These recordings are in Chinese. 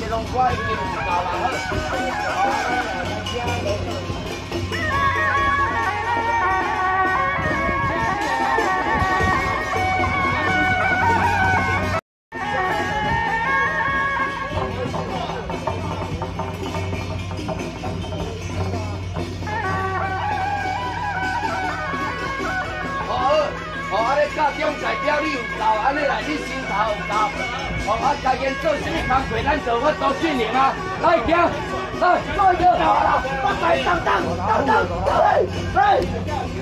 they don't play. 家中代表你有够，安尼来你心头有够。哦，啊，家己做什么工作，咱做法都训练啊。来，行，来，做一个头啦，我来当当上当，来来。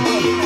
oh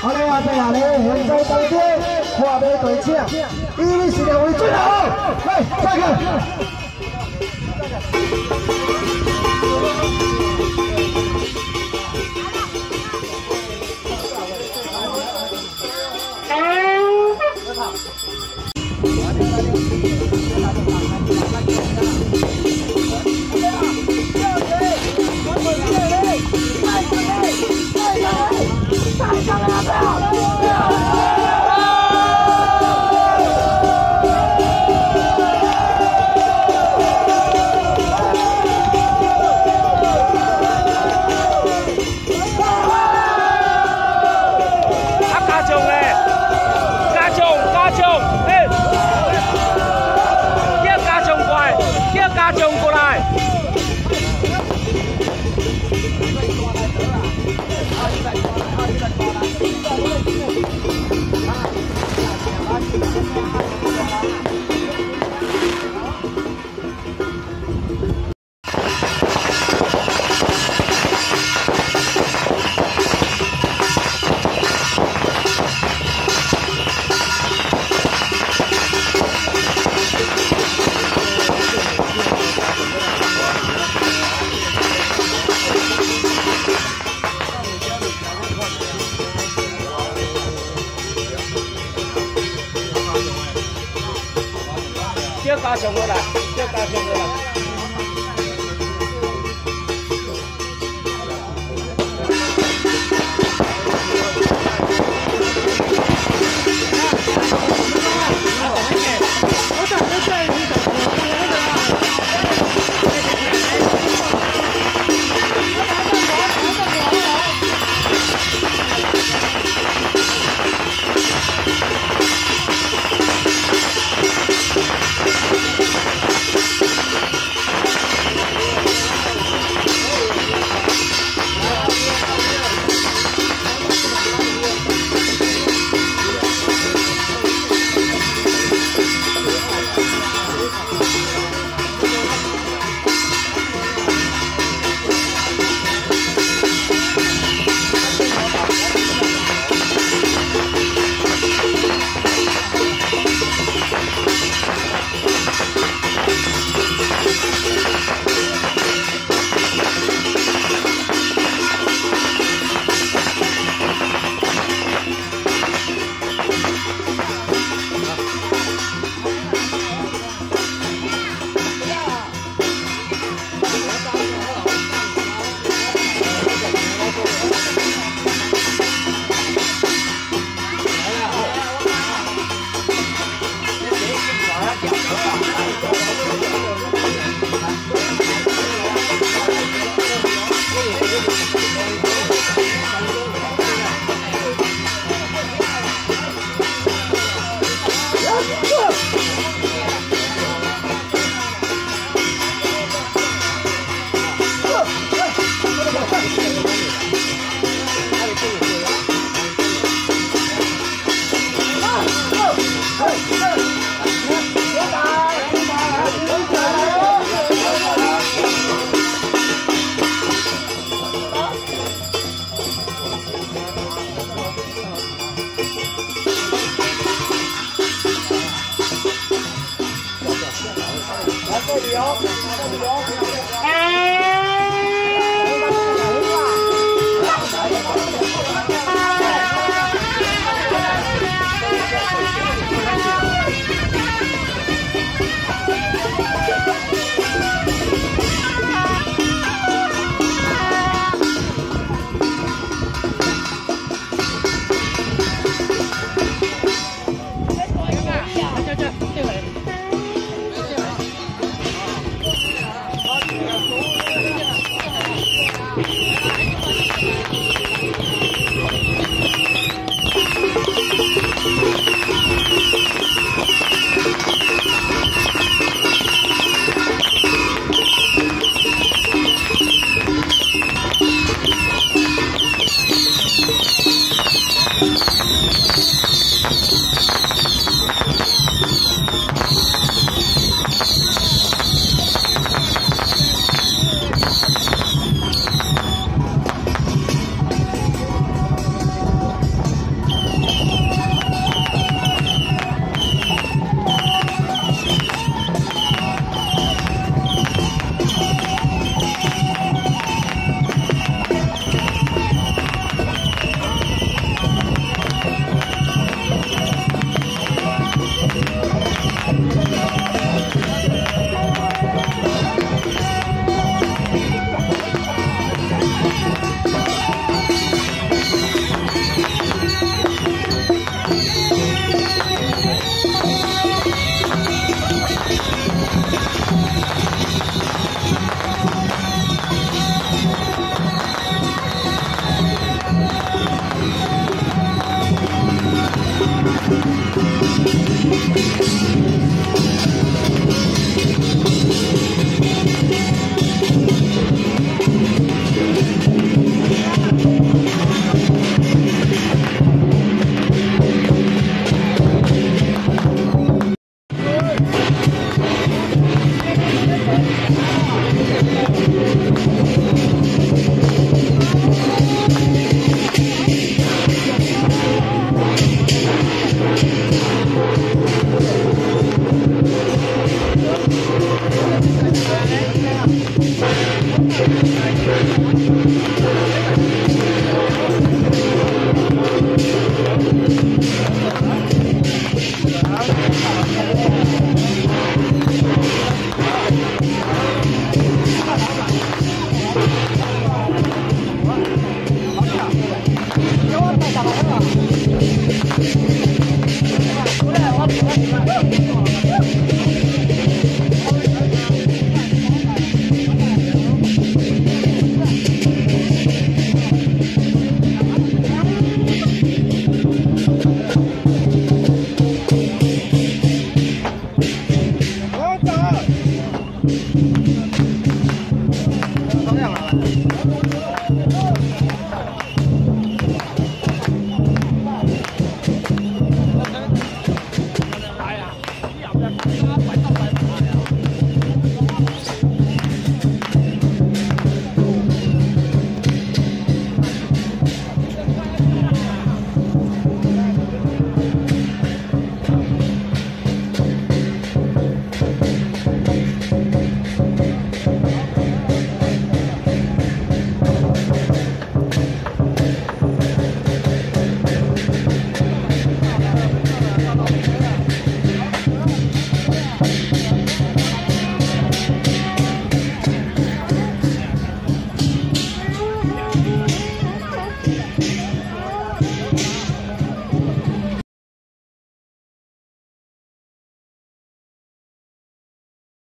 好嘞，阿弟阿弟，现在当中话要对请，以你是两位最好，来，再中国 Hey!